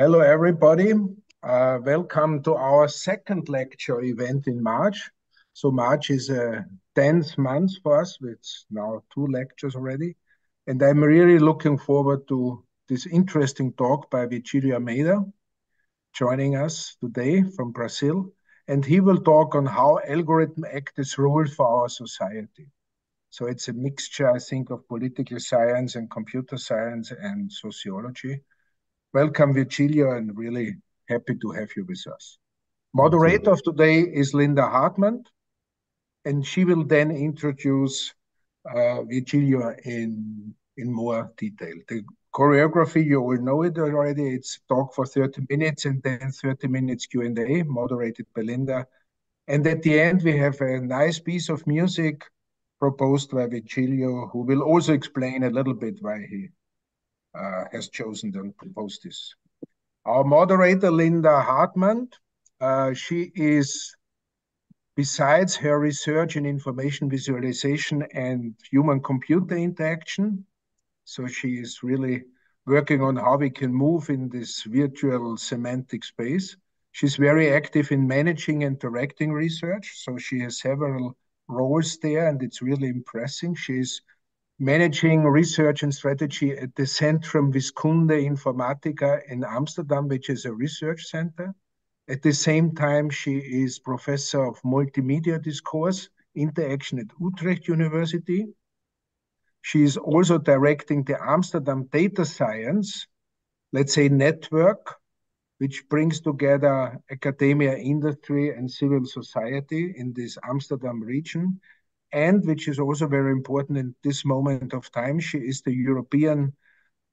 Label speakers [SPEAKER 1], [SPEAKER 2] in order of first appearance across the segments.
[SPEAKER 1] Hello, everybody. Uh, welcome to our second lecture event in March. So March is a tense month for us with now two lectures already. And I'm really looking forward to this interesting talk by Virgilio Almeida, joining us today from Brazil. And he will talk on how algorithm act as rules for our society. So it's a mixture, I think, of political science and computer science and sociology. Welcome, Virgilio, and really happy to have you with us. Moderator of today is Lynda Hardman, and she will then introduce uh, Virgilio in, in more detail. The choreography, you all know it already. It's talk for 30 minutes and then 30 minutes Q&A, moderated by Lynda. And at the end, we have a nice piece of music proposed by Virgilio, who will also explain a little bit why he uh, has chosen and proposed this. Our moderator, Lynda Hardman, uh, she is, besides her research in information visualization and human-computer interaction, so she is really working on how we can move in this virtual semantic space. She's very active in managing and directing research, so she has several roles there, and it's really impressive. She's managing research and strategy at the Centrum Wiskunde Informatica in Amsterdam, which is a research center. At the same time, she is professor of multimedia discourse interaction at Utrecht University. She is also directing the Amsterdam Data Science, let's say, network which brings together academia, industry, and civil society in this Amsterdam region, and which is also very important in this moment of time. She is the European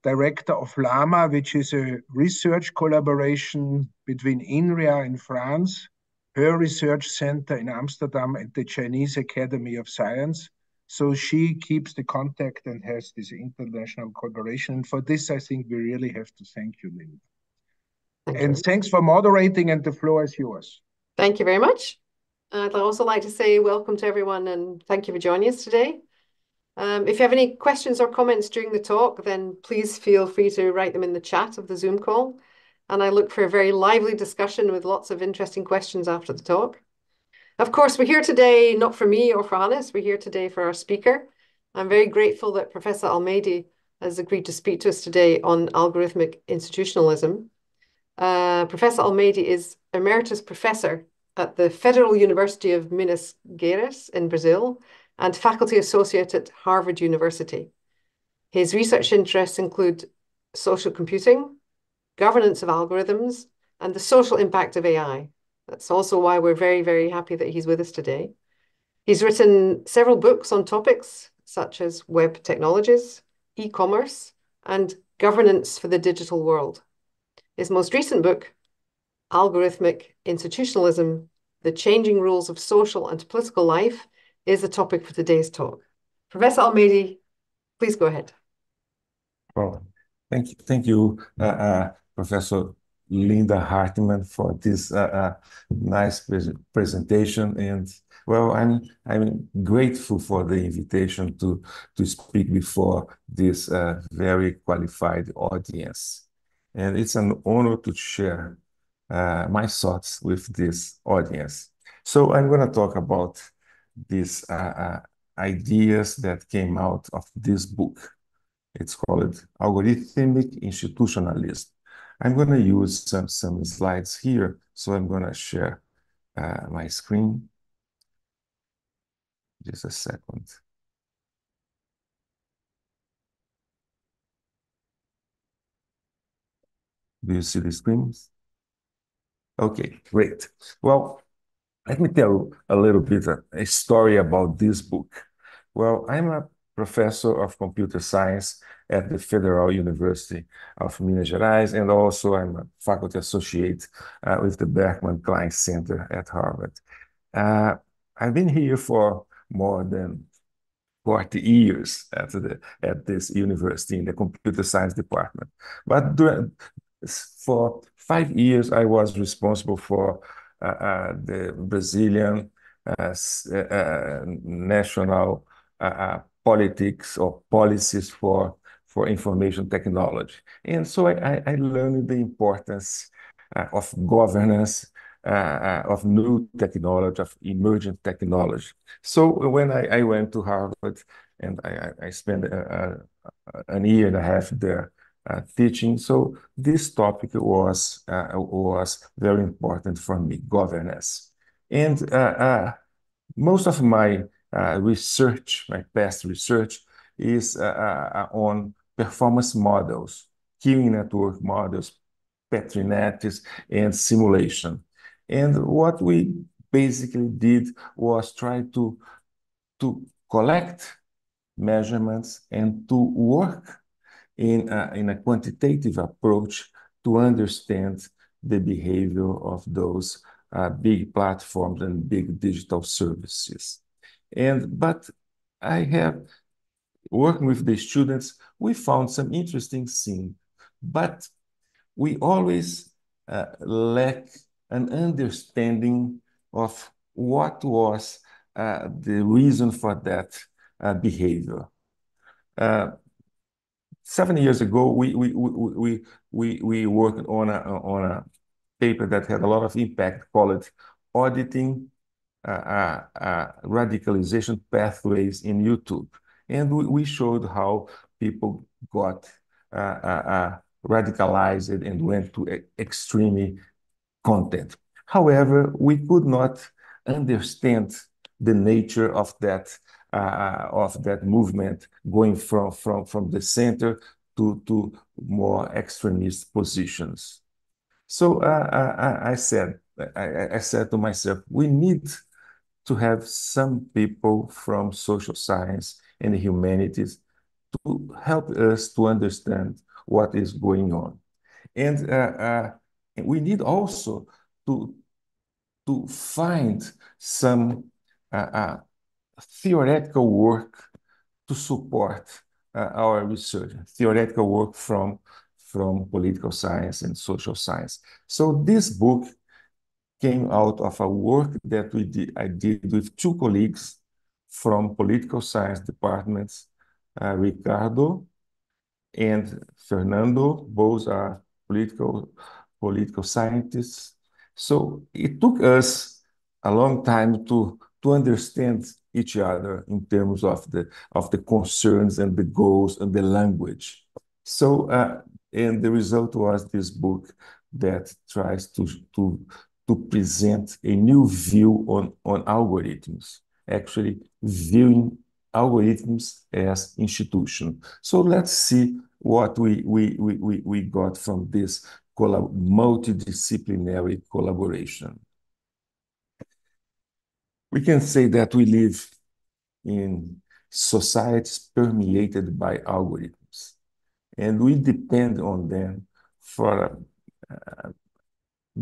[SPEAKER 1] director of LAMA, which is a research collaboration between INRIA in France, her research center in Amsterdam, and the Chinese Academy of Science. So she keeps the contact and has this international collaboration. And for this, I think we really have to thank you, Lynda. And thanks for moderating, and the floor is yours.
[SPEAKER 2] Thank you very much. I'd also like to say welcome to everyone and thank you for joining us today. Um, if you have any questions or comments during the talk, then please feel free to write them in the chat of the Zoom call. And I look for a very lively discussion with lots of interesting questions after the talk. Of course, we're here today not for me or for Hannes, we're here today for our speaker. I'm very grateful that Professor Almeida has agreed to speak to us today on algorithmic institutionalism. Uh, professor Almeida is emeritus professor at the Federal University of Minas Gerais in Brazil and faculty associate at Harvard University. His research interests include social computing, governance of algorithms, and the social impact of AI. That's also why we're very, very happy that he's with us today. He's written several books on topics such as web technologies, e-commerce, and governance for the digital world. His most recent book, Algorithmic Institutionalism, The Changing Rules of Social and Political Life, is the topic for today's talk. Professor Almeida, please go ahead.
[SPEAKER 3] Well, thank you, thank you, uh, uh, Professor Lynda Hardman, for this uh, uh nice pre presentation. And well, I'm I'm grateful for the invitation to to speak before this uh, very qualified audience and it's an honor to share uh, my thoughts with this audience. So I'm going to talk about these uh, uh, ideas that came out of this book. It's called Algorithmic Institutionalism. I'm going to use some, some slides here, so I'm going to share uh, my screen. Just a second. Do you see the screens? Okay, great. Well, let me tell a little bit a story about this book. Well, I'm a professor of computer science at the Federal University of Minas Gerais, and also I'm a faculty associate uh, with the Berkman Klein Center at Harvard. Uh, I've been here for more than 40 years at, the, at this university in the computer science department. But during, for five years, I was responsible for uh, uh, the Brazilian uh, national politics or policies for for information technology. And so I, I learned the importance of governance, uh, of new technology, of emergent technology. So when I, I went to Harvard and I, I spent a, a, an year and a half there Uh, teaching, so this topic was uh, was very important for me, governance. And uh, uh most of my uh, research, my past research, is on performance models, queuing network models, Petri nets, and simulation. And what we basically did was try to, to collect measurements and to work in a, in a quantitative approach to understand the behavior of those uh, big platforms and big digital services. And but I have working with the students, we found some interesting things, but we always uh, lack an understanding of what was uh, the reason for that uh, behavior. Uh, seven years ago, we, we, we, we, we worked on a, on a paper that had a lot of impact called Auditing uh, uh, uh, Radicalization Pathways in YouTube. And we, we showed how people got radicalized and went to extreme content. However, we could not understand the nature of that uh, of that movement going from from from the center to to more extremist positions. So uh, I, I, said I, I said to myself, we need to have some people from social science and humanities to help us to understand what is going on. And uh, uh, we need also to, to find some uh, theoretical work to support our research, theoretical work from, from political science and social science. So this book came out of a work that we did, I did with two colleagues from political science departments, uh, Ricardo and Fernando, both are political, political scientists. So it took us a long time to, to understand each other in terms of the, of the concerns and the goals and the language. So, uh, and the result was this book that tries to, to, to present a new view on, on algorithms, actually viewing algorithms as institution. So let's see what we, we, we, we got from this multidisciplinary collaboration. We can say that we live in societies permeated by algorithms, and we depend on them for a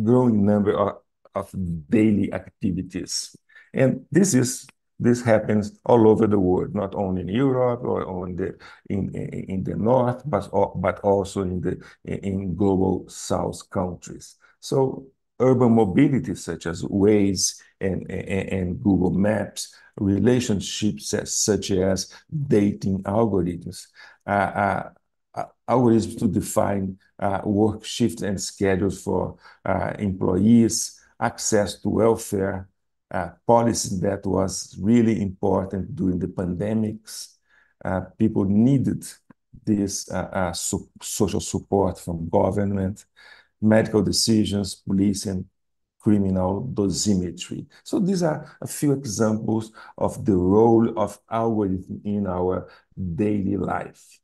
[SPEAKER 3] growing number of, of daily activities. And this is this happens all over the world, not only in Europe or on the in in the north, but but also in the in global south countries. So urban mobility, such as Waze and, and, and Google Maps, relationships such as dating algorithms, uh, uh, uh, algorithms to define uh, work shifts and schedules for uh, employees, access to welfare, uh, policy that was really important during the pandemics. People needed this so social support from government, medical decisions, police and criminal dosimetry. So these are a few examples of the role of algorithm in our daily life.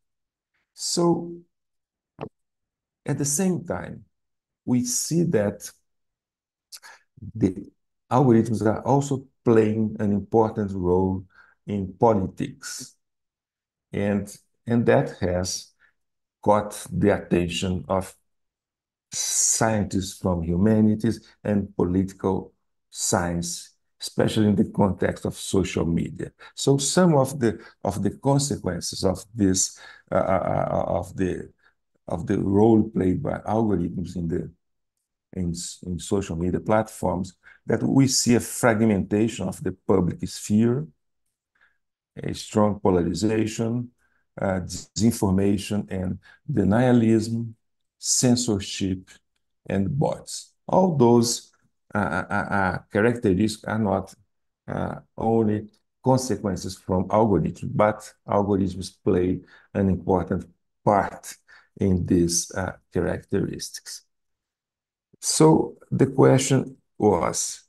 [SPEAKER 3] So at the same time, we see that the algorithms are also playing an important role in politics. And, and that has got the attention of scientists from humanities and political science, especially in the context of social media. So some of the of the consequences of this uh, uh, uh of the of the role played by algorithms in the in, in social media platforms that we see a fragmentation of the public sphere, a strong polarization, disinformation and denialism, censorship, and bots. All those uh, uh, uh, characteristics are not only consequences from algorithms, but algorithms play an important part in these characteristics. So the question was,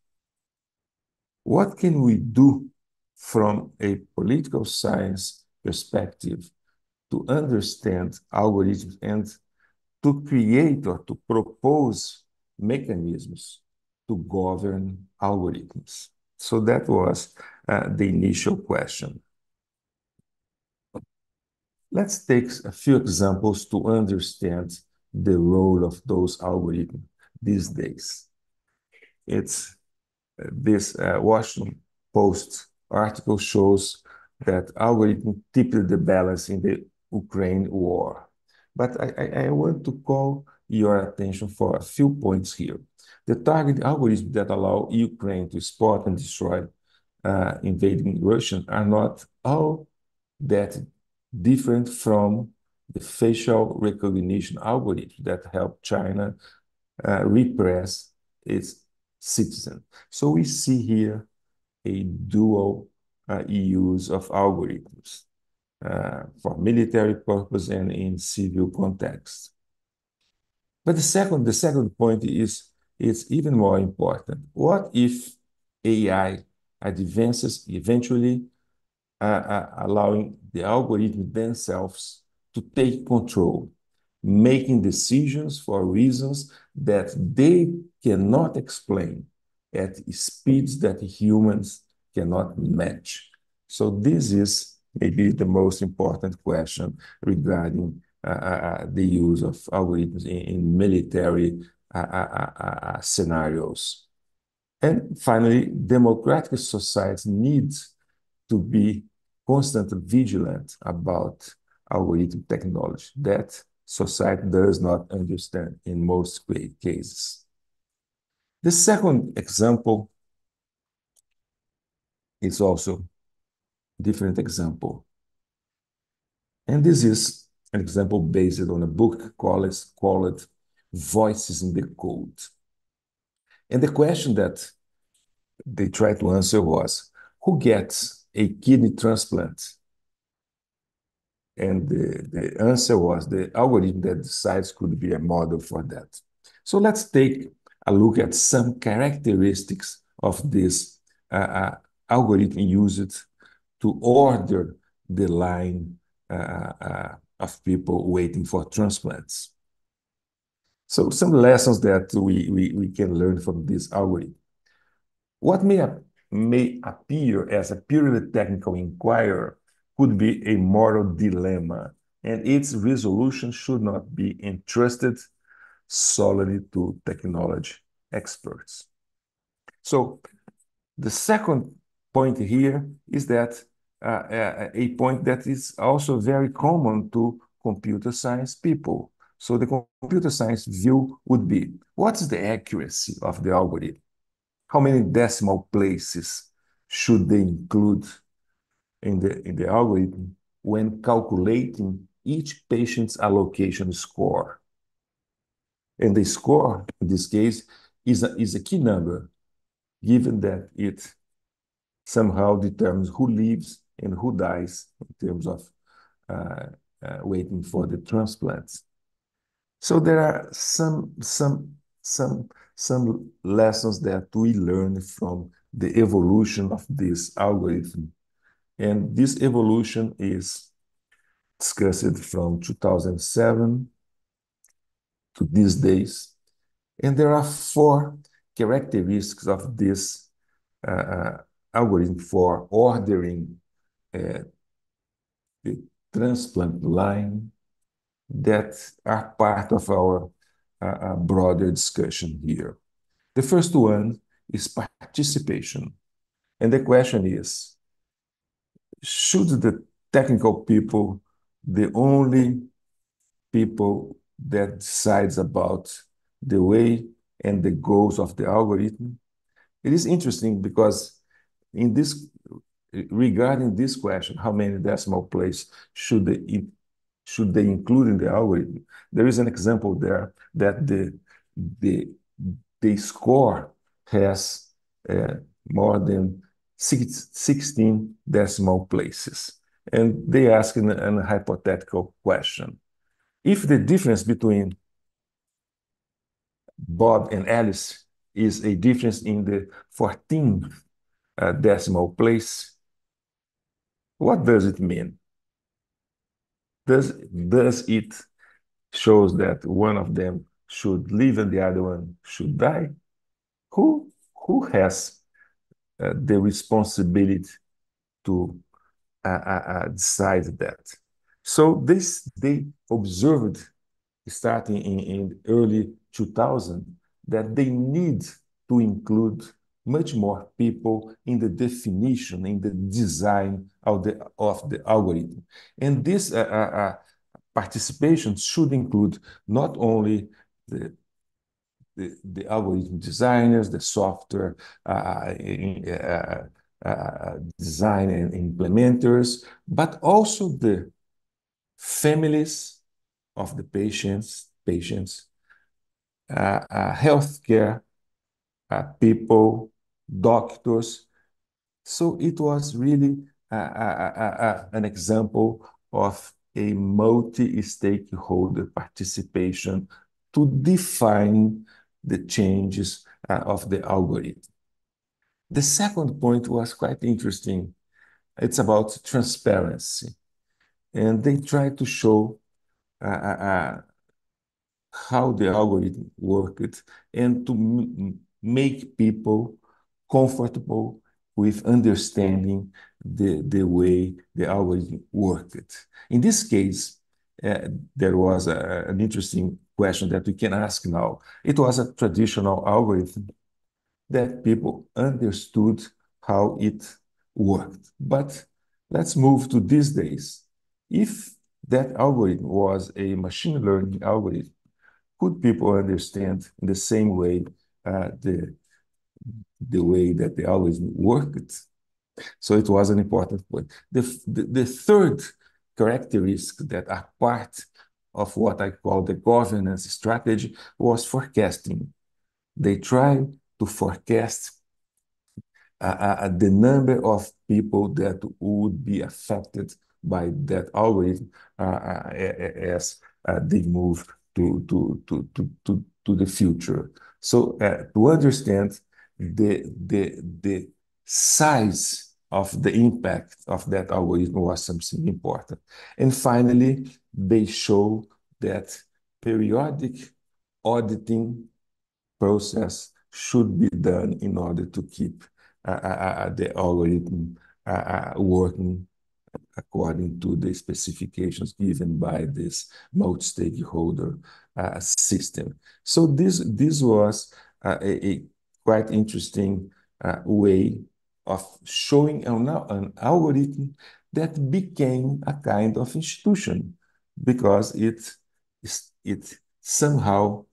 [SPEAKER 3] what can we do from a political science perspective to understand algorithms and to create or to propose mechanisms to govern algorithms? So that was uh, the initial question. Let's take a few examples to understand the role of those algorithms these days. It's uh, this uh, Washington Post article shows that algorithms tipped the balance in the Ukraine war. But I want to call your attention for a few points here. The target algorithms that allow Ukraine to spot and destroy uh, invading Russia are not all that different from the facial recognition algorithms that help China uh, repress its citizens. So we see here a dual uh, use of algorithms Uh, for military purpose and in civil context. But the second the second point is it's even more important. What if AI advances eventually uh, uh, allowing the algorithms themselves to take control, making decisions for reasons that they cannot explain at speeds that humans cannot match? So this is maybe the most important question regarding uh, uh, uh, the use of algorithms in military scenarios. And finally, democratic societies need to be constantly vigilant about algorithm technology that society does not understand in most cases. The second example is also different example. And this is an example based on a book called Voices in the Code. And the question that they tried to answer was, who gets a kidney transplant? And the answer was the algorithm that decides could be a model for that. So let's take a look at some characteristics of this uh, uh, algorithm used to order the line uh, uh, uh, of people waiting for transplants. So some lessons that we we can learn from this algorithm. What may appear as a purely technical inquiry could be a moral dilemma, and its resolution should not be entrusted solely to technology experts. So the second point here is that a point that is also very common to computer science people. So the computer science view would be, what is the accuracy of the algorithm? How many decimal places should they include in the in the algorithm when calculating each patient's allocation score? And the score, in this case, is a key number, given that it somehow determines who lives and who dies in terms of uh, uh, waiting for the transplants. So there are some some some some lessons that we learned from the evolution of this algorithm. And this evolution is discussed from 2007 to these days. And there are four characteristics of this uh, algorithm for ordering the transplant line that are part of our broader discussion here. The first one is participation. And the question is, should the technical people the only people that decides about the way and the goals of the algorithm? It is interesting because in this regarding this question, how many decimal places should they should they include in the algorithm? There is an example there that the the the score has uh, more than six, 16 decimal places. And they ask an, an hypothetical question. If the difference between Bob and Alice is a difference in the 14th uh, decimal place, what does it mean? Does, does it shows that one of them should live and the other one should die? Who, who has uh, the responsibility to uh, uh, uh, decide that? So this they observed starting in, in early 2000 that they need to include much more people in the definition, in the design of the, of the algorithm. And this uh, uh, uh participation should include not only the, the, the algorithm designers, the software uh, uh, uh, design and implementers, but also the families of the patients, patients, healthcare people, doctors. So it was really an example of a multi-stakeholder participation to define the changes of the algorithm. The second point was quite interesting. It's about transparency. And they try to show uh, uh, how the algorithm worked and to make people comfortable with understanding the, the way the algorithm worked. In this case, uh, there was a, an interesting question that we can ask now. It was a traditional algorithm that people understood how it worked. But let's move to these days. If that algorithm was a machine learning algorithm, could people understand in the same way uh, the the way that they always worked? So it was an important point. The, the, the third characteristic that are part of what I call the governance strategy was forecasting. They try to forecast uh, uh, uh, the number of people that would be affected by that algorithm uh, uh as uh, they move to, to, to, to, to, to the future. So to understand the, the, the size of the impact of that algorithm was something important. And finally, they show that periodic auditing process should be done in order to keep uh, uh, uh the algorithm uh, uh, working according to the specifications given by this multi-stakeholder uh, system. So this, this was a, a, quite interesting way of showing an, an algorithm that became a kind of institution because it, it somehow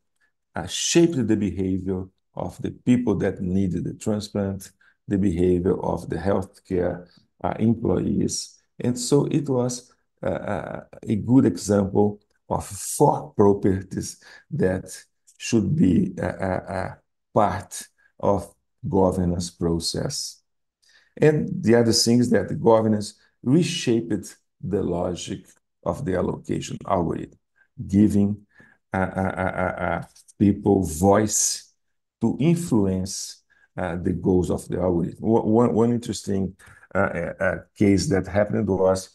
[SPEAKER 3] uh, shaped the behavior of the people that needed the transplant, the behavior of the healthcare uh, employees. And so it was uh, uh a good example of four properties that should be a, uh, uh, part of governance process. And the other thing is that the governance reshaped the logic of the allocation algorithm, giving uh, uh, uh, uh, uh people voice to influence uh, the goals of the algorithm. One, one interesting case that happened was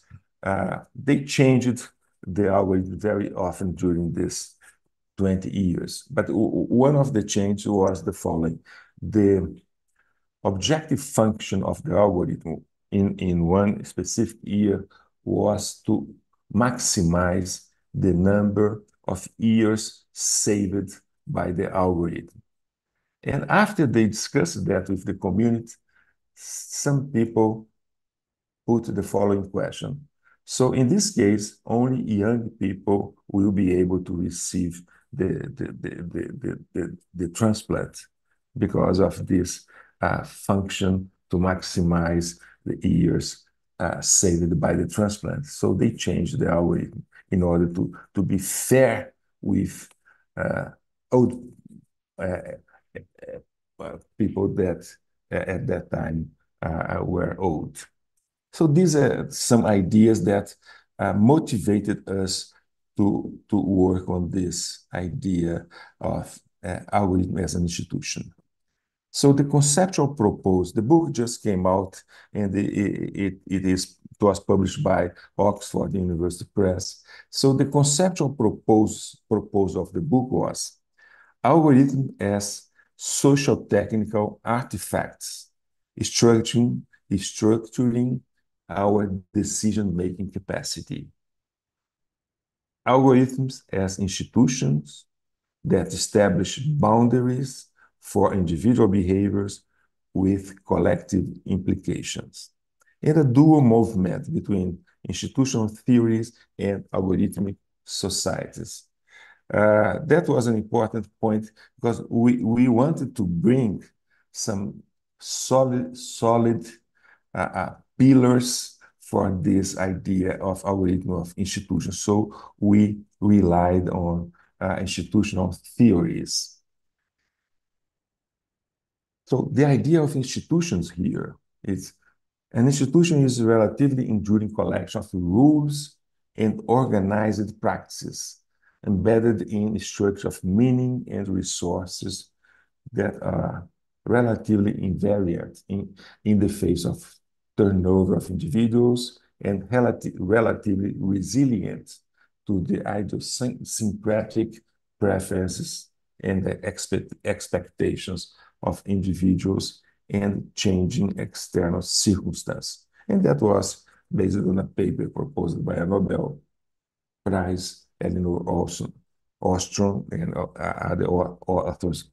[SPEAKER 3] they changed the algorithm very often during this 20 years. But one of the changes was the following. The objective function of the algorithm in, in one specific year was to maximize the number of years saved by the algorithm. And after they discussed that with the community, some people put the following question. So in this case, only young people will be able to receive the, the, the, the, the, the, the transplant because of this uh, function to maximize the years uh, saved by the transplant. So they changed the algorithm in order to, to be fair with uh, old uh, uh, people that at that time were old. So these are some ideas that motivated us to, to work on this idea of algorithm as an institution. So the conceptual proposal, the book just came out and it, it, it is it was published by Oxford University Press. So the conceptual propose, proposal of the book was algorithm as social technical artifacts, structuring, structuring our decision-making capacity. Algorithms as institutions that establish boundaries for individual behaviors with collective implications, and a dual movement between institutional theories and algorithmic societies. Uh, that was an important point because we, we wanted to bring some solid, solid uh, uh, pillars for this idea of algorithm of institutions. So we relied on uh, institutional theories. So the idea of institutions here is an institution is a relatively enduring collection of rules and organized practices embedded in a structure of meaning and resources that are relatively invariant in, in the face of turnover of individuals and relati relatively resilient to the idiosyncratic preferences and the expect expectations of individuals and changing external circumstances. And that was based on a paper proposed by a Nobel Prize, Elinor Olson, Ostrom, and uh, other authors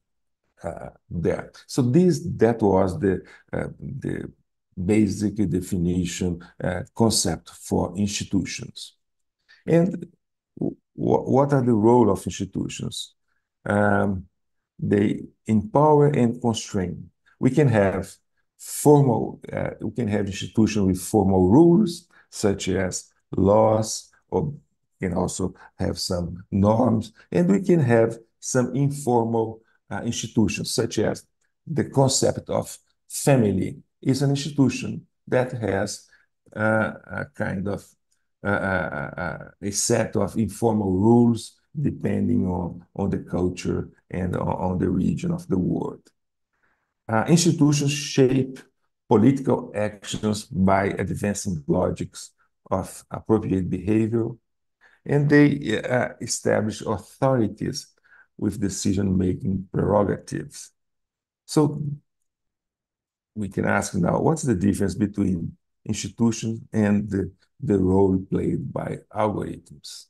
[SPEAKER 3] uh, there. So this that was the uh, the basic definition uh, concept for institutions. And what are the role of institutions? Um, they empower and constrain. We can have formal, uh, we can have institutions with formal rules, such as laws, or can also have some norms, and we can have some informal uh, institutions, such as the concept of family is an institution that has uh, a kind of uh, uh, uh, a set of informal rules depending on, on the culture and on, on the region of the world. Uh, institutions shape political actions by advancing logics of appropriate behavior, and they uh, establish authorities with decision-making prerogatives. So we can ask now, what's the difference between institutions and the, the role played by algorithms?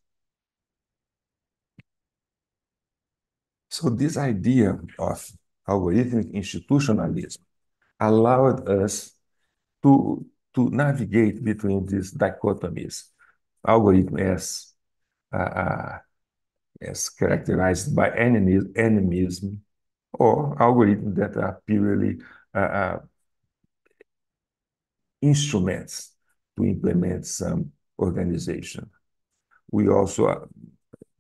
[SPEAKER 3] So this idea of algorithmic institutionalism allowed us to, to navigate between these dichotomies, algorithm as, uh, uh, as characterized by animism, or algorithms that are purely uh, uh, instruments to implement some organization. We also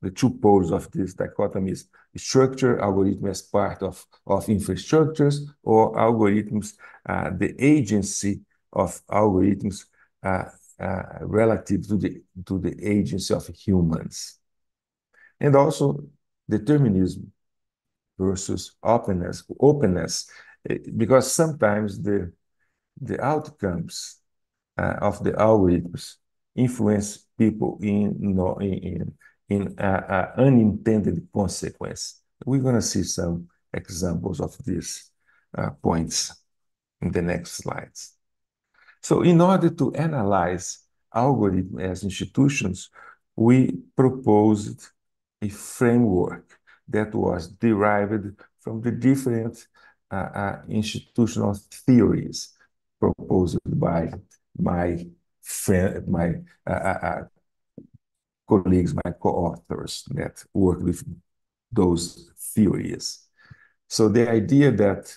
[SPEAKER 3] the two poles of this dichotomy is structure algorithm as part of, of infrastructures or algorithms, uh, the agency of algorithms uh, uh, relative to the, to the agency of humans. And also determinism versus openness, openness, eh, because sometimes the, the outcomes uh, of the algorithms influence people in, no, in, in in an unintended consequence. We're going to see some examples of these uh, points in the next slides. So in order to analyze algorithms as institutions, we proposed a framework that was derived from the different uh, uh, institutional theories proposed by my friend, my uh, uh, uh colleagues, my co-authors that work with those theories. So the idea that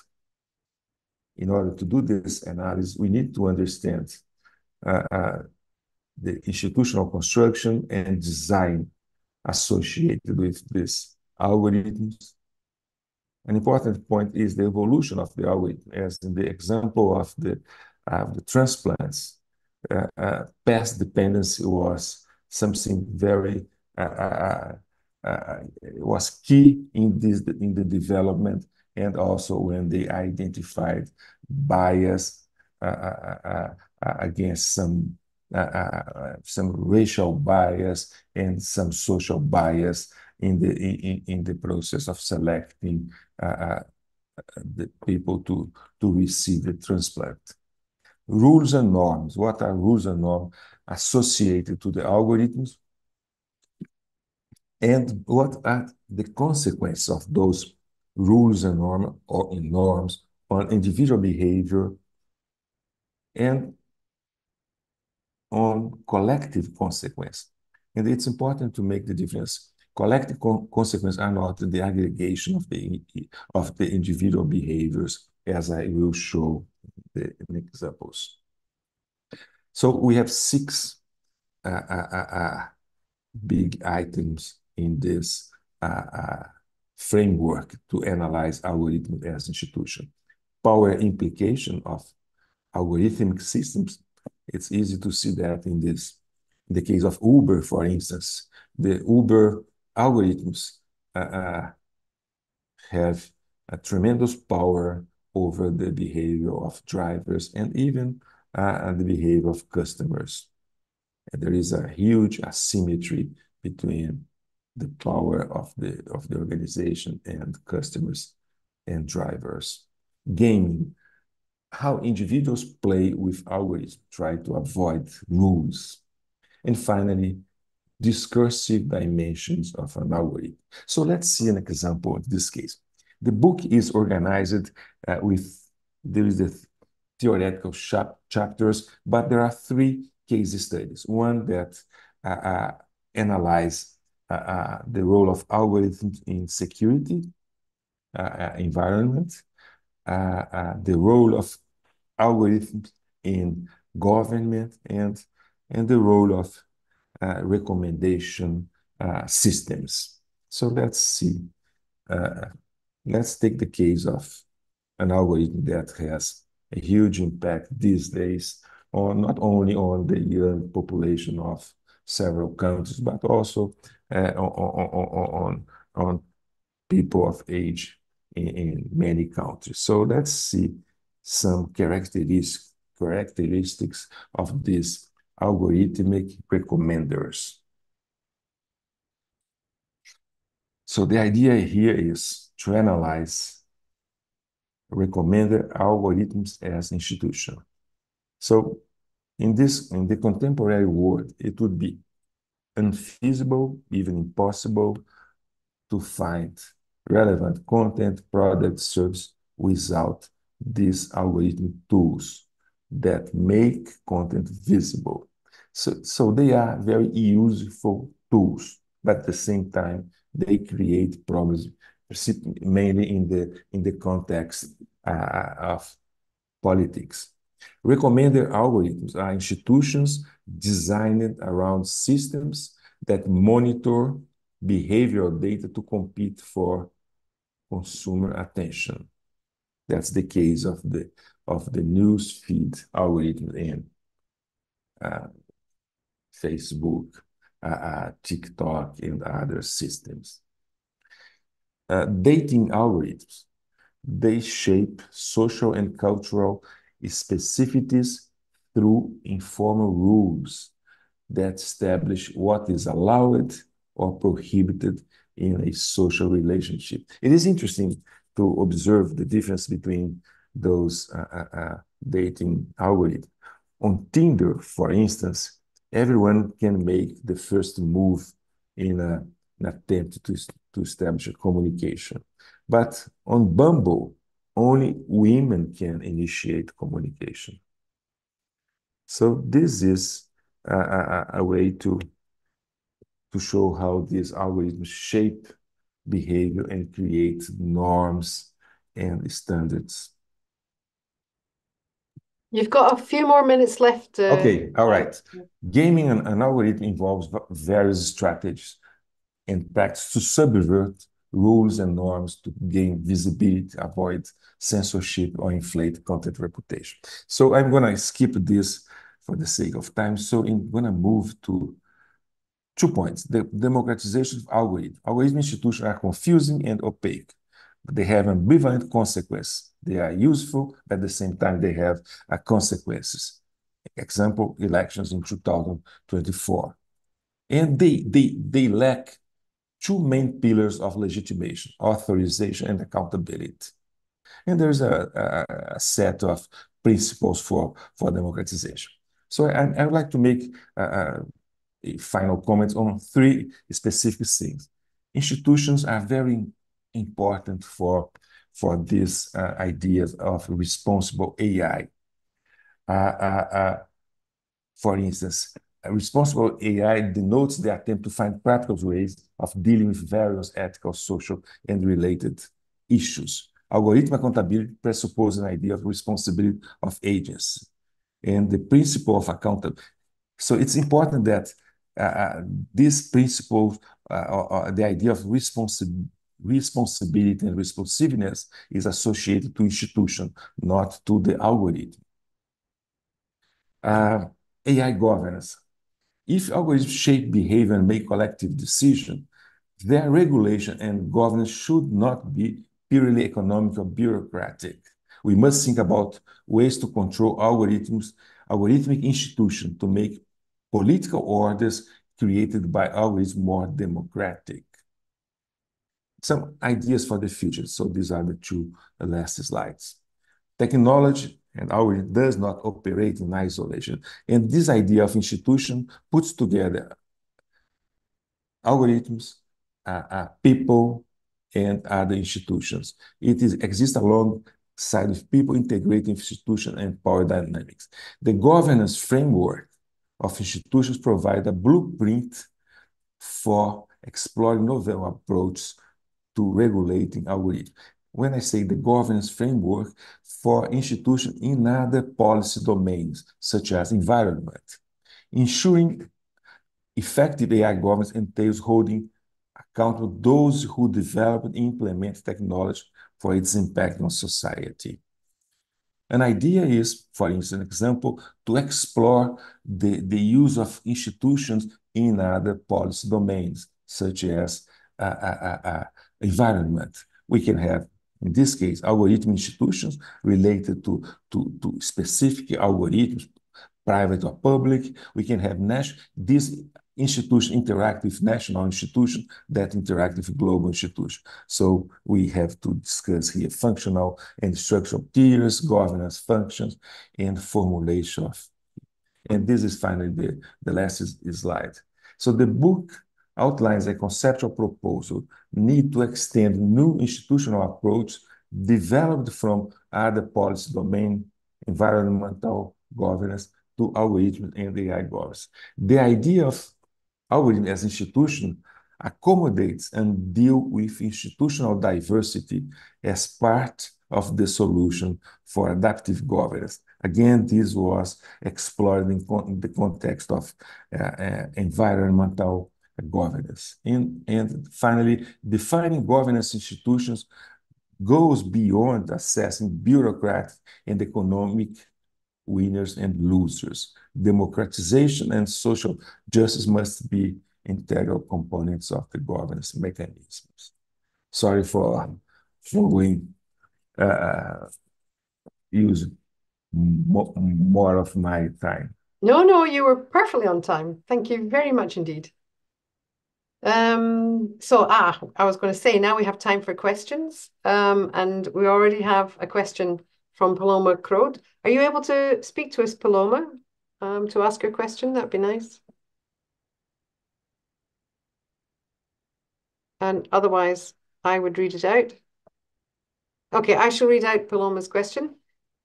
[SPEAKER 3] in order to do this analysis, we need to understand uh, uh, the institutional construction and design associated with these algorithms. An important point is the evolution of the algorithm, as in the example of the transplants. Uh, past dependency was something very was key in this in the development, and also when they identified bias against some some racial bias and some social bias in the in, in the process of selecting the people to to receive the transplant. Rules and norms. What are rules and norms associated to the algorithms? And what are the consequences of those rules and norms on individual behavior and on collective consequence? And it's important to make the difference. Collective consequences are not the aggregation of the of the individual behaviors, as I will show in examples. So we have six uh, uh, uh, big items in this framework to analyze algorithms as institution. Power implication of algorithmic systems. It's easy to see that in this. in the case of Uber, for instance. The Uber algorithms have a tremendous power over the behavior of drivers and even the behavior of customers. And there is a huge asymmetry between the power of the organization and customers and drivers. Gaming. How individuals play with algorithms, try to avoid rules. And finally, discursive dimensions of an algorithm. So let's see an example of this case. The book is organized uh, with there is the theoretical chapters, but there are three case studies. One that uh, uh, analyze uh, the role of algorithms in security environment, the role of algorithms in government, and the role of recommendation systems. So let's see. Let's take the case of an algorithm that has a huge impact these days on not only on the young population of several countries, but also uh, on on, on people of age in many countries. So let's see some characteristics, characteristics of these algorithmic recommenders. So the idea here is to analyze recommender algorithms as institution. So in this, in the contemporary world, it would be unfeasible, even impossible, to find relevant content, product, service without these algorithm tools that make content visible. So, So they are very useful tools, but at the same time, they create problems, mainly in the in the context uh, uh, of politics. Recommender algorithms are institutions designed around systems that monitor behavioral data to compete for consumer attention. That's the case of the of the news feed algorithm in uh, Facebook, TikTok, and other systems. Uh, dating algorithms, they shape social and cultural specificities through informal rules that establish what is allowed or prohibited in a social relationship. It is interesting to observe the difference between those uh, uh, dating algorithms. On Tinder, for instance, everyone can make the first move in an attempt to establish a communication. But on Bumble, only women can initiate communication. So this is a way to to show how these algorithms shape behavior and create norms and standards.
[SPEAKER 2] You've got a few more minutes left. Uh,
[SPEAKER 3] okay, all right. Gaming an, an algorithm involves various strategies and practice to subvert rules and norms to gain visibility, avoid censorship, or inflate content reputation. So I'm going to skip this for the sake of time. So I'm going to move to two points. The democratization of algorithms. Algorithm institutions are confusing and opaque. But they have ambivalent consequences. They are useful, but at the same time, they have consequences. Example, elections in 2024. And they, they, they lack two main pillars of legitimation, authorization and accountability. And there's a, a, a set of principles for, for democratization. So I, I would like to make a final comment on three specific things. Institutions are very important for, for these uh, ideas of responsible AI. Uh, uh, uh, for instance, responsible AI denotes the attempt to find practical ways of dealing with various ethical, social, and related issues. Algorithm accountability presupposes an idea of responsibility of agents and the principle of accountability. So it's important that uh, uh this principle, uh, the idea of responsibility, responsibility and responsiveness is associated to institution, not to the algorithm. Uh, AI governance. If algorithms shape behavior and make collective decision, their regulation and governance should not be purely economic or bureaucratic. We must think about ways to control algorithms, algorithmic institutions to make political orders created by algorithms more democratic some ideas for the future. So these are the two last slides. Technology and our does not operate in isolation. And this idea of institution puts together algorithms, uh, uh, people, and other institutions. It is, exists alongside of people integrating institution and power dynamics. The governance framework of institutions provide a blueprint for exploring novel approaches to regulating algorithms. When I say the governance framework for institutions in other policy domains, such as environment, ensuring effective AI governance entails holding accountable those who develop and implement technology for its impact on society. An idea is, for instance, an example, to explore the, the use of institutions in other policy domains, such as uh, uh, uh, environment. We can have, in this case, algorithm institutions related to, to, to specific algorithms, private or public. We can have national, these institutions interact with national institutions that interact with global institutions. So we have to discuss here functional and structural tiers, governance functions, and formulation of. And this is finally the, the last slide. So the book outlines a conceptual proposal need to extend new institutional approach developed from other policy domain, environmental governance to algorithm and AI governance. The idea of algorithm as institution accommodates and deal with institutional diversity as part of the solution for adaptive governance. Again, this was explored in, in the context of uh, uh, environmental governance. And, and finally, defining governance institutions goes beyond assessing bureaucratic and economic winners and losers. Democratization and social justice must be integral components of the governance mechanisms. Sorry for, for going uh, more, more of my time.
[SPEAKER 2] No, no, you were perfectly on time. Thank you very much indeed. Um, so, ah, I was going to say now we have time for questions. Um, and we already have a question from Paloma Crode. Are you able to speak to us, Paloma, um, to ask your question? That'd be nice. And otherwise, I would read it out. Okay, I shall read out Paloma's question.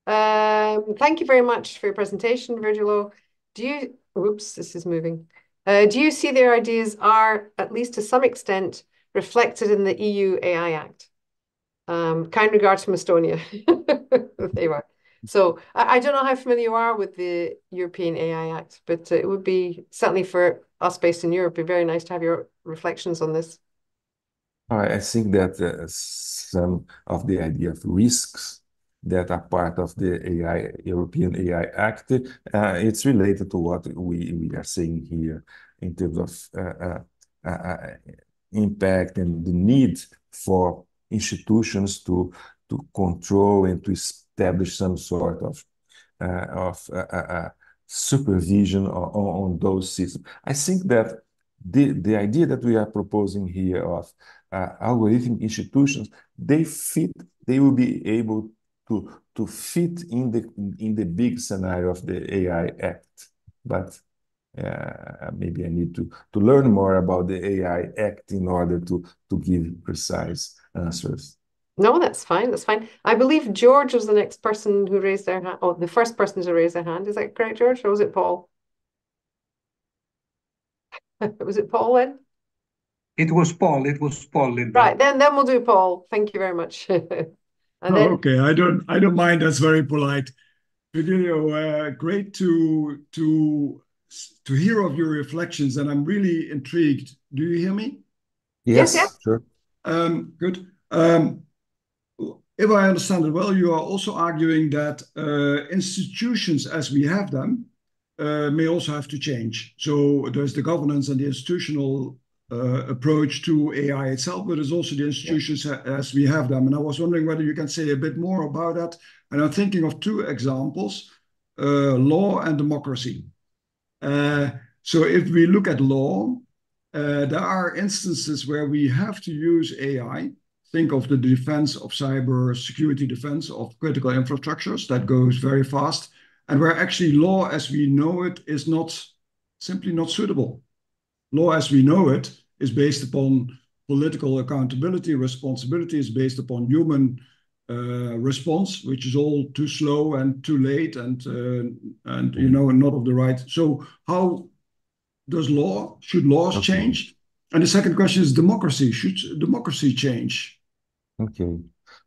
[SPEAKER 2] Um, thank you very much for your presentation, Virgilio. Do you, oops, this is moving. Uh, do you see their ideas are, at least to some extent, reflected in the EU AI Act? Um, kind regards from Estonia. there you are. So I, I don't know how familiar you are with the European AI Act, but it would be certainly for us based in Europe, be very nice to have your reflections on this.
[SPEAKER 3] I think that uh, some of the idea of risks that are part of the AI European AI Act, uh, it's related to what we, are seeing here in terms of uh uh, uh, uh, impact and the need for institutions to to control and to establish some sort of uh, of supervision on, those systems. I think that the the idea that we are proposing here of algorithmic institutions, they fit, they will be able to, to fit in the, in the big scenario of the AI Act. But uh, maybe I need to, to learn more about the AI Act in order to, to give precise answers.
[SPEAKER 2] No, that's fine. That's fine. I believe George was the next person who raised their hand. Oh, the first person to raise their hand. Is that correct, George? Or was it Paul? was it Paul then?
[SPEAKER 4] It was Paul. It was Paul. Lynda.
[SPEAKER 2] Right. Then then we'll do Paul. Thank you very much. and
[SPEAKER 5] oh, then... Okay. I don't I don't mind. That's very polite. Virgilio, uh, great to to to hear of your reflections, and I'm really intrigued. Do you hear me?
[SPEAKER 3] Yes. yes, Sure.
[SPEAKER 5] Um, good. Um, if I understand it well, you are also arguing that uh, institutions as we have them uh, may also have to change. So there's the governance and the institutional Uh, approach to AI itself, but there's also the institutions as we have them. And I was wondering whether you can say a bit more about that. And I'm thinking of two examples, uh, law and democracy. Uh, so if we look at law, uh, there are instances where we have to use AI. Think of the defense of cyber security defense of critical infrastructures. That goes very fast, and where actually law as we know it is not simply not suitable. Law as we know it is based upon political accountability, responsibility is based upon human uh, response, which is all too slow and too late and, uh, and you know, and not of the right. So how does law, should laws okay. change? And the second question is democracy. Should democracy change?
[SPEAKER 3] Okay.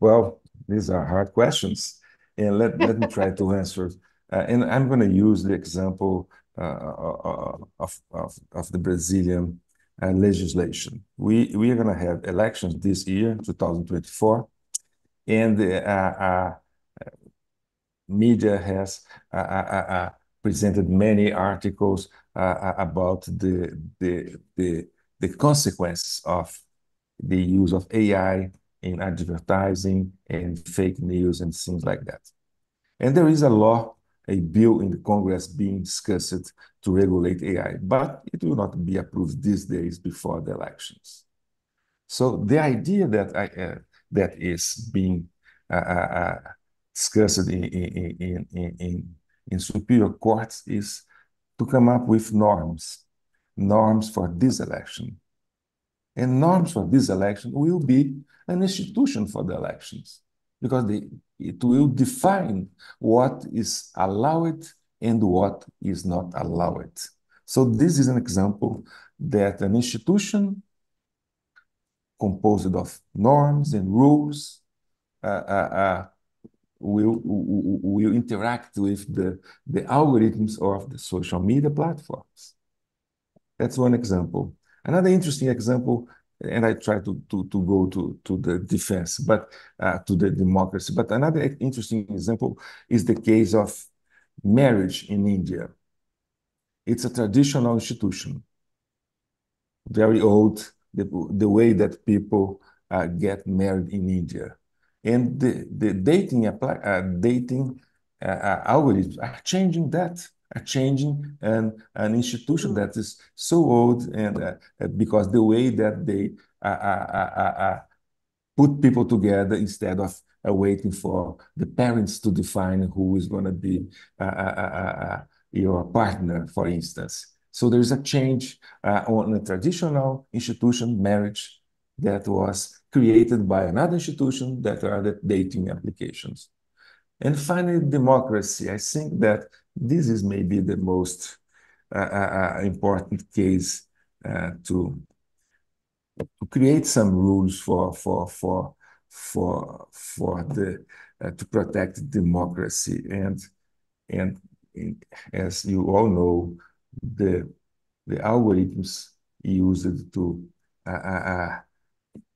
[SPEAKER 3] Well, these are hard questions. And let, let me try to answer. Uh, and I'm going to use the example uh, uh, of, of, of the Brazilian and legislation. We we are going to have elections this year, 2024, and the uh, uh, media has uh, presented many articles about the the the the consequences of the use of AI in advertising and fake news and things like that. And there is a law a bill in the Congress being discussed to regulate AI, but it will not be approved these days before the elections. So the idea that I, uh, that is being uh, uh, uh discussed in, in, in, in, in superior courts is to come up with norms, norms for this election. And norms for this election will be an institution for the elections because they, it will define what is allowed and what is not allowed. So this is an example that an institution composed of norms and rules uh, uh, uh, will, will interact with the, the algorithms of the social media platforms. That's one example. Another interesting example and I try to to to go to to the defense, but uh, to the democracy. But another interesting example is the case of marriage in India. It's a traditional institution, very old. The the way that people uh, get married in India, and the the dating apply, uh, dating uh, uh, algorithms are changing that changing and an institution mm. that is so old and uh, uh, because the way that they uh, uh, uh, put people together instead of waiting for the parents to define who is going to be your partner, for instance. So there is a change on a traditional institution, marriage, that was created by another institution that are the dating applications. And finally, democracy. I think that this is maybe the most uh, uh, uh important case to to create some rules for for for for for the uh, to protect democracy. And and as you all know the the algorithms used to uh, uh,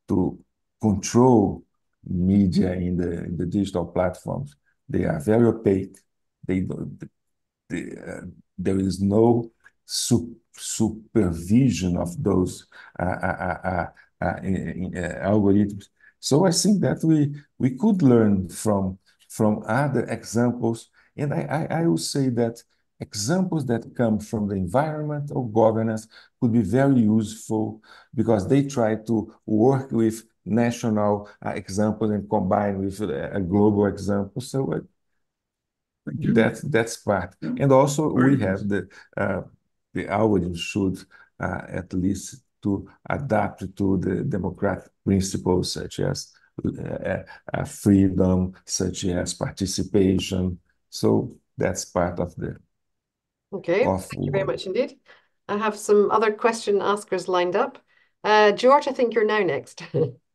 [SPEAKER 3] to control media in the in the digital platforms they are very opaque. They, they uh, there is no su supervision of those uh, uh, in, algorithms so I think that we we could learn from from other examples, and I, I, I would say that examples that come from the environment of governance could be very useful because they try to work with national uh, examples and combine with a, a global example. So uh, that that's part. Yeah. And also very we nice. have the uh, the algorithm should uh, at least to adapt to the democratic principles such as uh, uh, freedom, such as participation. So that's part of the.
[SPEAKER 2] Okay, of thank you very much indeed. I have some other question askers lined up. Uh, George, I think you're now next.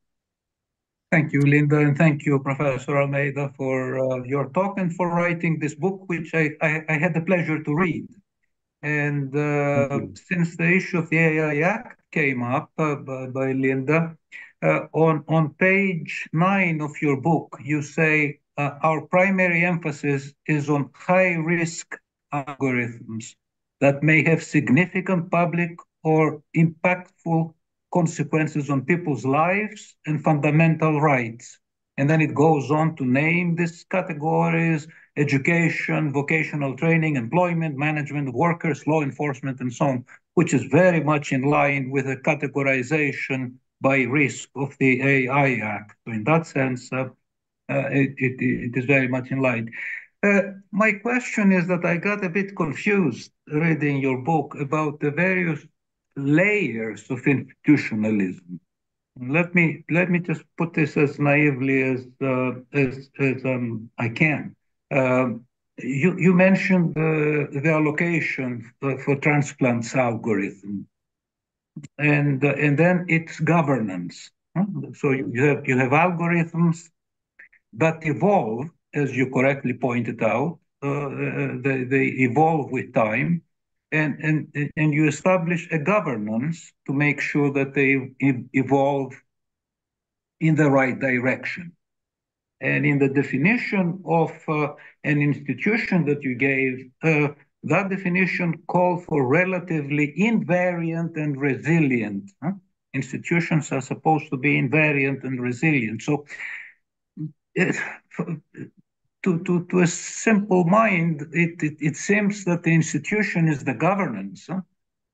[SPEAKER 4] Thank you, Lynda, and thank you, Professor Almeida, for uh, your talk and for writing this book, which I, I, I had the pleasure to read. And uh, since the issue of the AI Act came up uh, by, by, Lynda, uh, on, on page nine of your book, you say uh, our primary emphasis is on high risk algorithms that may have significant public or impactful consequences on people's lives and fundamental rights. And then it goes on to name these categories education, vocational training, employment, management, workers, law enforcement, and so on, which is very much in line with the categorization by risk of the AI Act. So in that sense, uh, uh, it, it, it is very much in line. Uh, my question is that I got a bit confused reading your book about the various layers of institutionalism. Let me let me just put this as naively as uh, as as um, I can. Um, you, you mentioned the, the allocation for, for transplants algorithm, and uh, and then its governance. So you have you have algorithms that evolve, as you correctly pointed out. Uh, they, they evolve with time, and and and you establish a governance to make sure that they evolve in the right direction. And in the definition of uh, an institution that you gave, uh, that definition called for relatively invariant and resilient. Huh? Institutions are supposed to be invariant and resilient. So, to, to, to a simple mind, it, it, it, seems that the institution is the governance huh?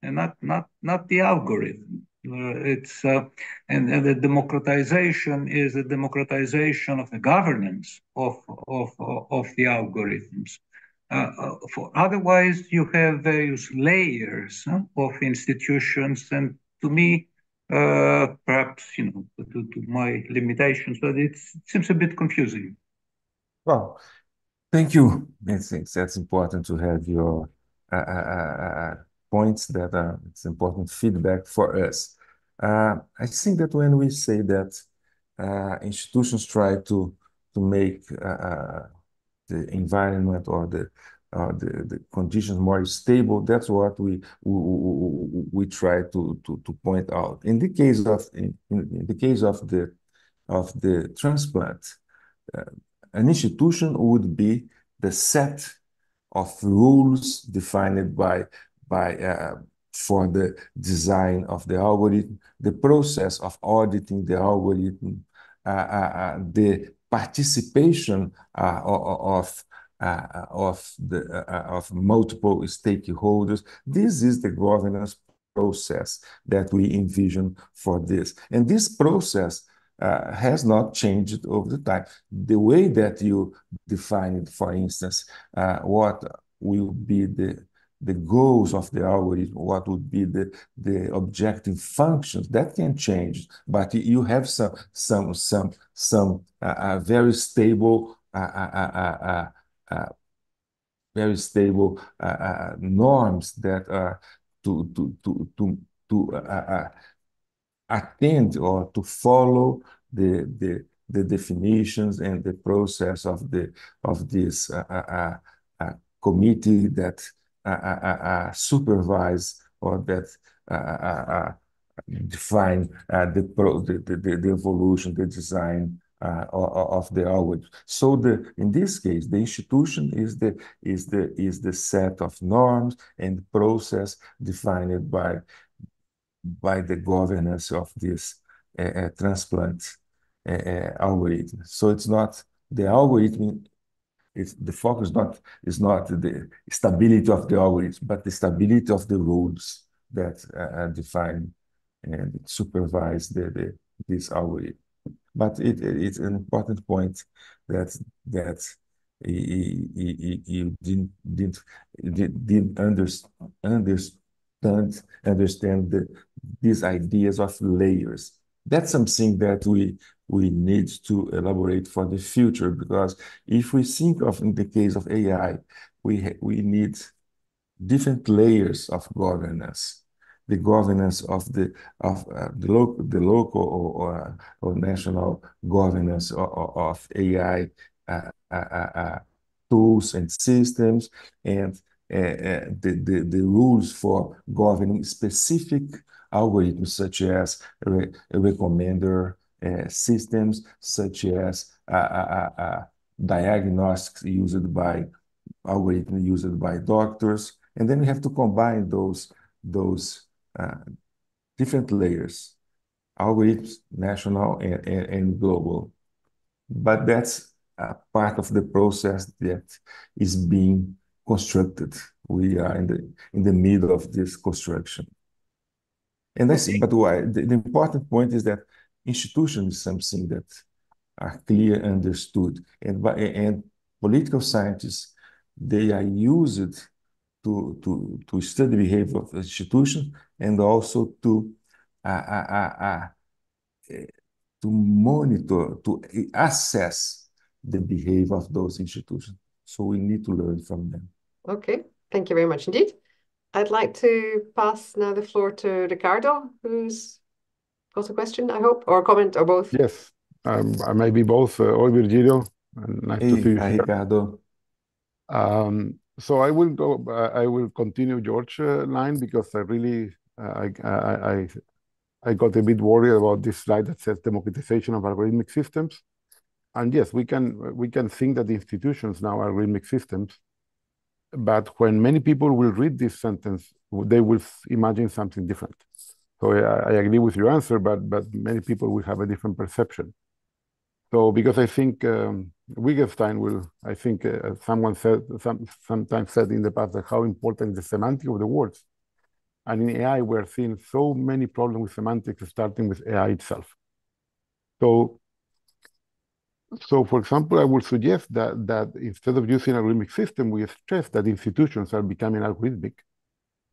[SPEAKER 4] and not, not, not the algorithm. Uh, it's uh, and, and, the democratization is a democratization of the governance of of of the algorithms. Uh, uh for otherwise, you have various layers huh, of institutions, and to me, uh, perhaps you know, to, to my limitations, but it seems a bit confusing.
[SPEAKER 3] Well, thank you. I think that's important to have your points that are it's important feedback for us. Uh, I think that when we say that uh, institutions try to to make uh, the environment or the uh, the, the conditions more stable. That's what we we, we try to, to, to point out. In the case of in, in the case of the of the transplant, uh, an institution would be the set of rules defined by by uh, for the design of the algorithm, the process of auditing the algorithm, uh, uh, uh the participation uh, of uh, of the of multiple stakeholders. This is the governance process that we envision for this, and this process uh, has not changed over the time. The way that you define for instance, uh, what will be the the goals of the algorithm, what would be the, the objective functions, that can change. But you have some some some some uh, uh, very stable uh, uh, uh, uh very stable norms that are to to to to to attend or to follow the the the definitions and the process of the of this uh, uh, uh, uh committee that uh, uh, supervise or that define the, pro, the, the, the evolution, the design uh, of the algorithm. So the in this case, the institution is the is the is the set of norms and process defined by by the governance of this uh, transplant uh, algorithm. So it's not the algorithm. It's the focus not is not the stability of the algorithm, but the stability of the rules that define and supervise the, the this algorithm. But it, it's an important point that that you didn't didn't didn't understand understand the, these ideas of layers. That's something that we we need to elaborate for the future because if we think of in the case of AI, we we need different layers of governance the governance of the of uh, the local the local or, or, or national governance of, of AI uh, uh, uh, uh, tools and systems and uh, the, the, the rules for governing specific algorithms such as re recommender systems such as diagnostics used by algorithms used by doctors and then we have to combine those those uh, different layers, algorithms, national and, and, and global. But that's a part of the process that is being constructed. We are in the in the middle of this construction. And that's but why the, the important point is that institution is something that are clear understood and by and political scientists they are used to, to, to study the behavior of institutions and also to uh, uh, uh, to monitor, to assess the behavior of those institutions. So we need to learn from them.
[SPEAKER 2] Okay, thank you very much indeed. I'd like to pass now the floor to Ricardo, who's got a question, I hope, or a comment, or both.
[SPEAKER 6] Yes, um, maybe both. Uh, Oi, Virgilio. Nice
[SPEAKER 3] hey,
[SPEAKER 6] to see you.
[SPEAKER 3] Hi, Ricardo.
[SPEAKER 6] Um, so I will go. Uh, I will continue George uh, line because I really I, I I I got a bit worried about this slide that says democratization of algorithmic systems. And yes, we can we can think that the institutions now are algorithmic systems, but when many people will read this sentence, they will imagine something different. So I, I agree with your answer, but but many people will have a different perception. So because I think um, Wittgenstein will, I think uh, someone said, some, sometimes said in the past that how important the semantic of the words. And in AI, we're seeing so many problems with semantics, starting with AI itself. So, so for example, I would suggest that, that instead of using algorithmic system, we stress that institutions are becoming algorithmic.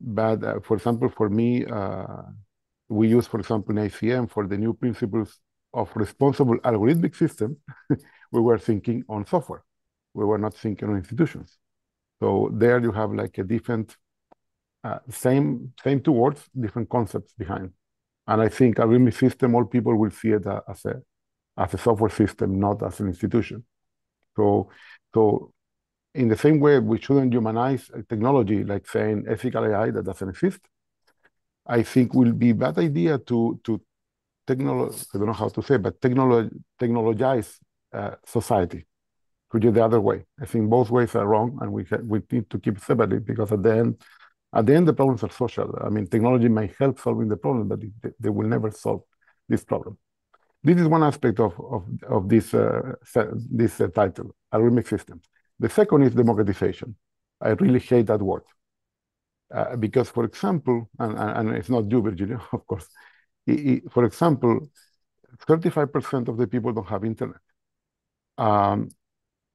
[SPEAKER 6] But uh, for example, for me, uh, we use, for example, in ACM for the new principles of responsible algorithmic system, we were thinking on software. We were not thinking on institutions. So there you have like a different, uh, same same two words, different concepts behind. And I think algorithmic system, all people will see it as a as a software system, not as an institution. So so in the same way, we shouldn't humanize technology, like saying ethical AI that doesn't exist. I think will be bad idea to to technology, I don't know how to say, but technology, technologize uh, society, which is the other way. I think both ways are wrong, and we we need to keep separate because at the end, at the end, the problems are social. I mean, technology may help solving the problem, but it, they will never solve this problem. This is one aspect of of, of this uh, this uh, title, algorithmic systems. The second is democratization. I really hate that word. Uh, because, for example, and, and, it's not you, Virginia, of course, for example, 35% of the people don't have internet. Um,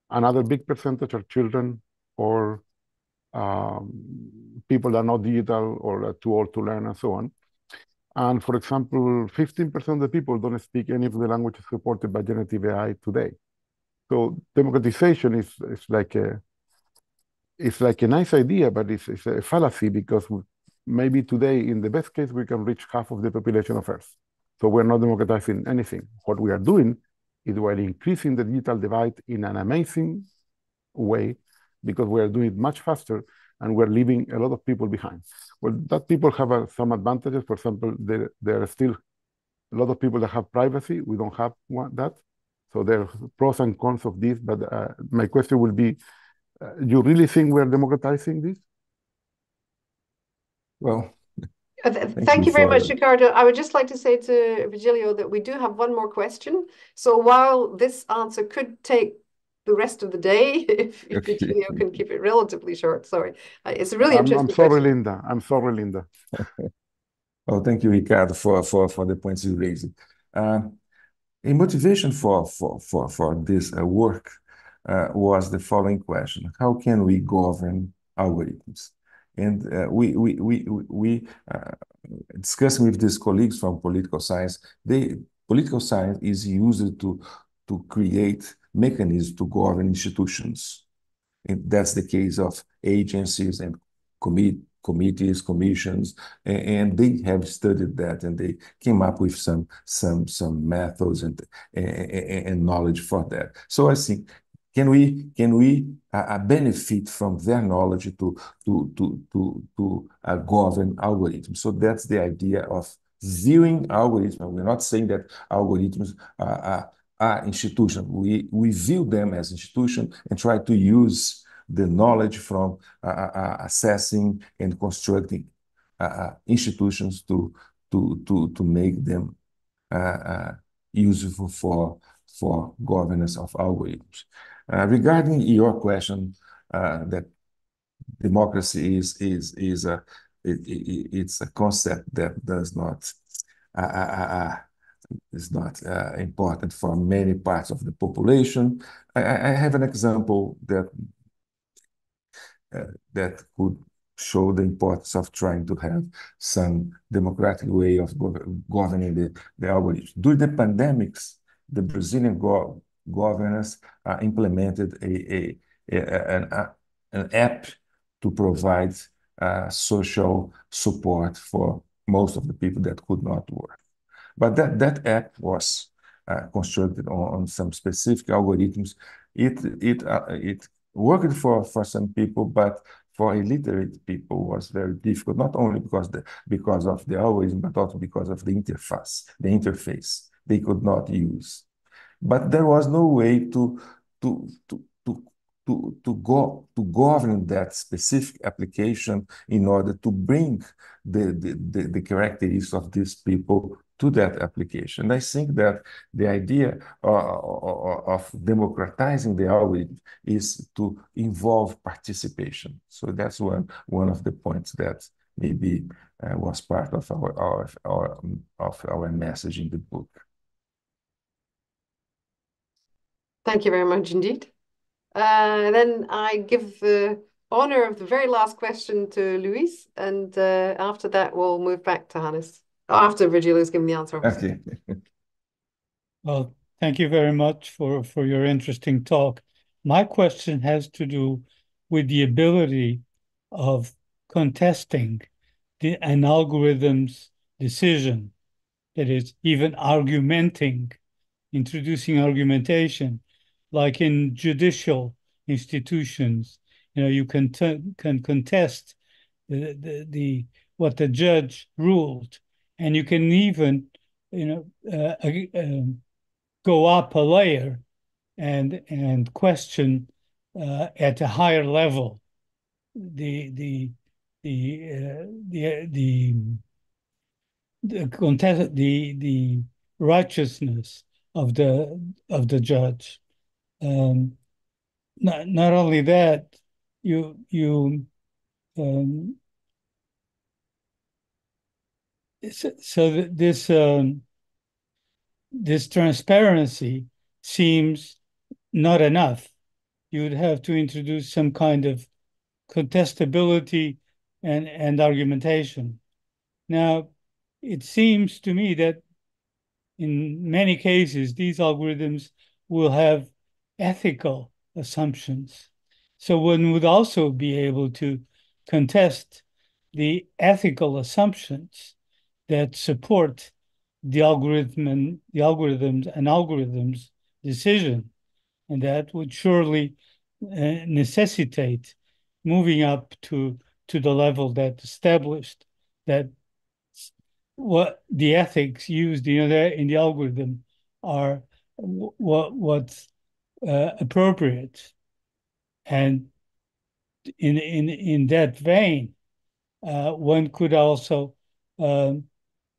[SPEAKER 6] another big percentage are children or um, people that are not digital or too old to learn and so on. And for example, 15% of the people don't speak any of the languages supported by generative AI today. So democratization is, is like a it's like a nice idea, but it's, it's a fallacy because maybe today, in the best case, we can reach half of the population of Earth. So we're not democratizing anything. What we are doing is we're increasing the digital divide in an amazing way because we are doing it much faster and we're leaving a lot of people behind. Well, that people have uh, some advantages. For example, there, there are still a lot of people that have privacy. We don't have one, that. So there are pros and cons of this. But uh, my question will be, uh, you really think we're democratizing this?
[SPEAKER 3] Well,
[SPEAKER 2] uh, thank, thank, you very much, Ricardo. I would just like to say to Virgilio that we do have one more question. So while this answer could take the rest of the day, if, if okay. Virgilio can keep it relatively short, sorry. Uh, it's a really
[SPEAKER 6] I'm,
[SPEAKER 2] interesting
[SPEAKER 6] I'm sorry,
[SPEAKER 2] question.
[SPEAKER 6] Lynda. I'm sorry, Lynda.
[SPEAKER 3] oh, thank you, Ricardo, for, for, for the points you raised. Uh, a motivation for, for, for, for this uh, work uh, was the following question. How can we govern algorithms? And uh, we we we we uh, discussing with these colleagues from political science. They political science is used to to create mechanisms to govern institutions. And that's the case of agencies and commit, committees, commissions, and, and, they have studied that and they came up with some some some methods and and, and knowledge for that. So I think can we can we uh, benefit from their knowledge to to to to to uh, govern algorithms? So that's the idea of viewing algorithms. We're not saying that algorithms are, are, are institutions. We we view them as institutions and try to use the knowledge from uh, uh, uh assessing and constructing institutions to to to to make them useful for for governance of algorithms. Uh, regarding your question, uh, that democracy is is is a it, it, it's a concept that does not uh, is not important for many parts of the population. I, I have an example that that could show the importance of trying to have some democratic way of governing the, the algorithms. During the pandemics, the Brazilian go governance uh, implemented a, a, a, an, a, an app to provide uh, social support for most of the people that could not work. But that, that app was uh, constructed on, on, some specific algorithms. It, it, uh, it worked for, for some people, but for illiterate people was very difficult, not only because, the, because of the algorithm, but also because of the interface, the interface they could not use. But there was no way to to to to to, to go to govern that specific application in order to bring the, the, the, characteristics of these people to that application. I think that the idea uh, uh, uh, of democratizing the algorithm is to involve participation. So that's one, one of the points that maybe uh, was part of our, our, our, of our message in the book.
[SPEAKER 2] Thank you very much indeed. Uh, then I give the honor of the very last question to Luis, and uh, after that we'll move back to Hannes. After Virgilio's given the answer.
[SPEAKER 3] Okay.
[SPEAKER 7] well, thank you very much for, for your interesting talk. My question has to do with the ability of contesting the, an algorithm's decision, that is, even argumenting, introducing argumentation like in judicial institutions, you know, you can can contest the, the, the what the judge ruled, and you can even, you know, uh, uh, go up a layer and and question uh, at a higher level the the the uh, the the the contest the the righteousness of the of the judge um, not not only that, you you um, so, so this um, this transparency seems not enough. You would have to introduce some kind of contestability and, and argumentation. Now, it seems to me that in many cases, these algorithms will have ethical assumptions. So one would also be able to contest the ethical assumptions that support the algorithm and the algorithms and algorithms decision. And that would surely uh, necessitate moving up to, to the level that established that what the ethics used in the, in the algorithm are what what's uh, appropriate. And in in in that vein, uh, one could also um,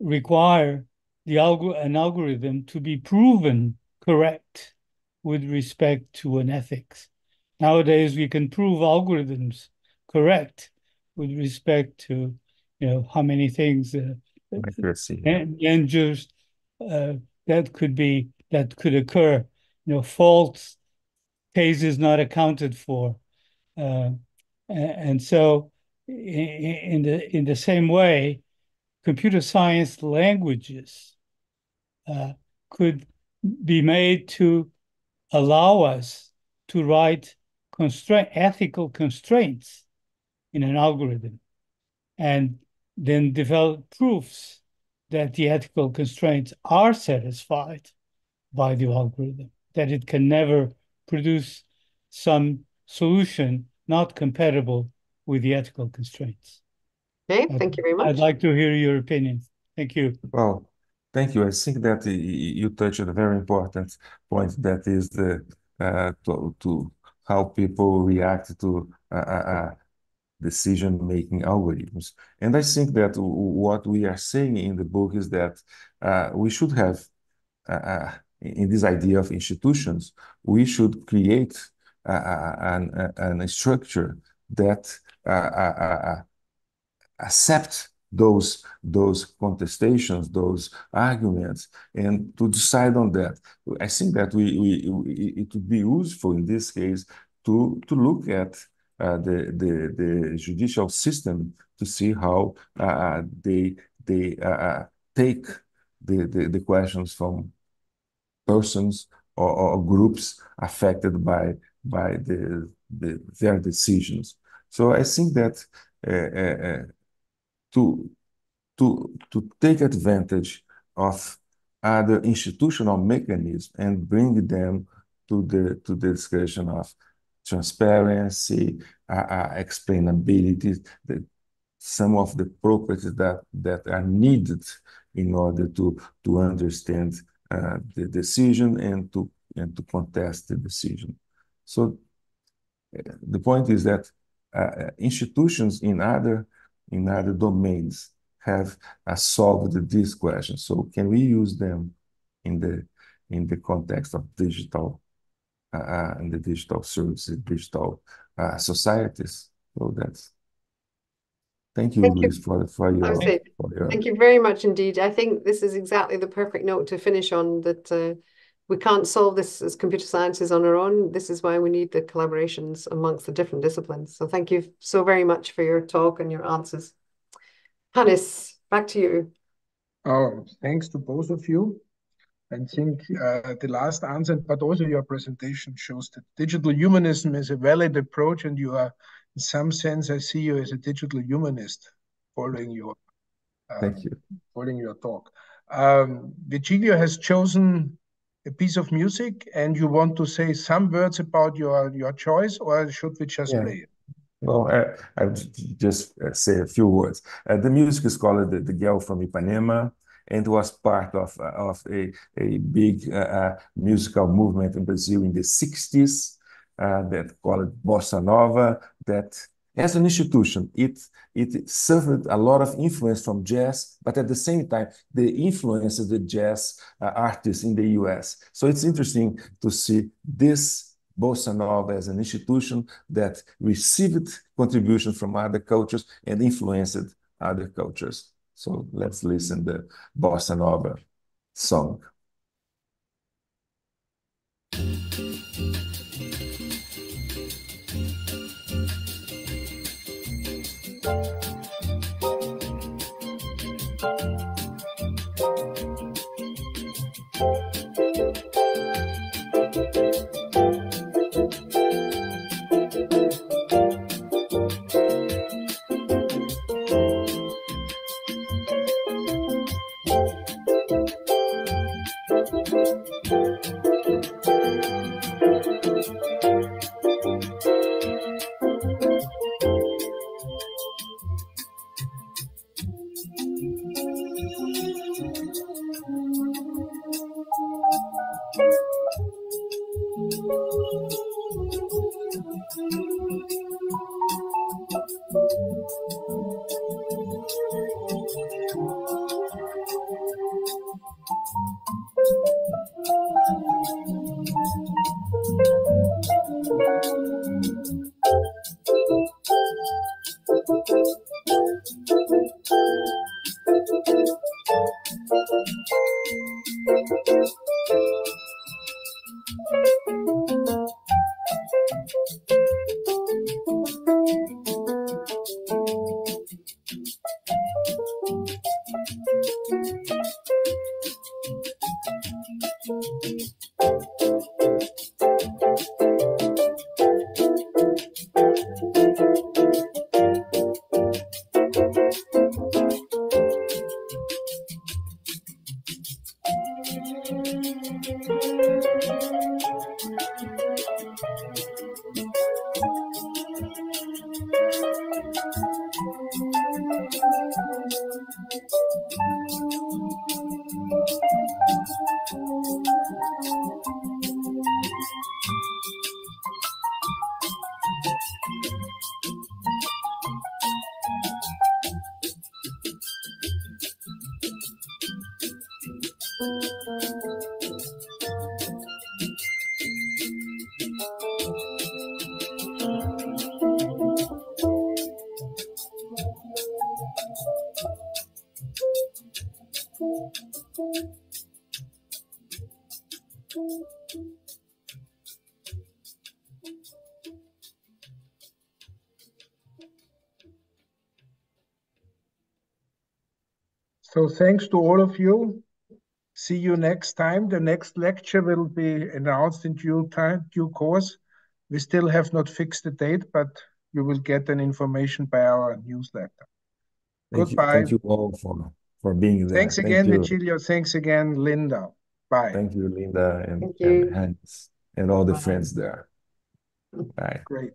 [SPEAKER 7] require the alg an algorithm to be proven correct with respect to an ethics. Nowadays, we can prove algorithms correct with respect to you know how many things uh,
[SPEAKER 3] Accuracy.
[SPEAKER 7] and, and just uh, that could be that could occur. You know, false cases not accounted for, uh, and so in the in the same way, computer science languages uh, could be made to allow us to write constraint ethical constraints in an algorithm, and then develop proofs that the ethical constraints are satisfied by the algorithm, that it can never produce some solution not compatible with the ethical constraints.
[SPEAKER 2] Okay, thank you very much.
[SPEAKER 7] I'd like to hear your opinion. Thank you.
[SPEAKER 3] Well, thank you. I think that you touched on a very important point that is the uh, to, to how people react to uh, uh, decision-making algorithms. And I think that what we are saying in the book is that uh, we should have, uh, uh in this idea of institutions, we should create uh, uh, a structure that accept those those contestations, those arguments, and to decide on that. I think that we, we, we it would be useful in this case to to look at uh, the, the, the judicial system to see how uh, they, they uh, take the, the, the, questions from persons or, or, groups affected by, by the, the, their decisions. So I think that to, to, to take advantage of other institutional mechanisms and bring them to the to the discussion of transparency, uh, uh, explainability, the, some of the properties that, that are needed in order to, to understand uh, the decision and to, and to contest the decision. So uh, the point is that uh, institutions in other, in other domains have uh, solved this question. So can we use them in the, in the context of digital uh, in the digital services, digital uh, societies. So that's thank you,
[SPEAKER 2] thank
[SPEAKER 3] Luis, you. for for your, for
[SPEAKER 2] your, Thank you very much indeed. I think this is exactly the perfect note to finish on. That uh, we can't solve this as computer sciences on our own. This is why we need the collaborations amongst the different disciplines. So thank you so very much for your talk and your answers. Hannes, back to you.
[SPEAKER 1] Oh, thanks to both of you. I think uh, the last answer, but also your presentation shows that digital humanism is a valid approach, and you are, in some sense, I see you as a digital humanist following your.
[SPEAKER 3] Uh, Thank you.
[SPEAKER 1] Following your talk. Um, Virgilio has chosen a piece of music, and you want to say some words about your your choice, or should we just yeah. play it?
[SPEAKER 3] Well, I, will just uh, say a few words. Uh, the music is called the, the Girl from Ipanema and was part of, of a, a big uh, uh, musical movement in Brazil in the 60s uh, that called Bossa Nova, that as an institution, it, it suffered a lot of influence from jazz, but at the same time, they influenced the jazz uh, artists in the US. So it's interesting to see this Bossa Nova as an institution that received contributions from other cultures and influenced other cultures. So let's listen the Bossa Nova song.
[SPEAKER 1] So thanks to all of you. See you next time. The next lecture will be announced in due time, due course. We still have not fixed the date, but you will get an information by our newsletter.
[SPEAKER 3] Thank
[SPEAKER 1] Goodbye.
[SPEAKER 3] You, thank you all for, for being there.
[SPEAKER 1] Thanks again, Virgilio. Thanks again, Lynda. Bye.
[SPEAKER 3] Thank you, Lynda, and,
[SPEAKER 2] Thank you.
[SPEAKER 3] and Hans, and all the friends there. Bye.
[SPEAKER 1] Great.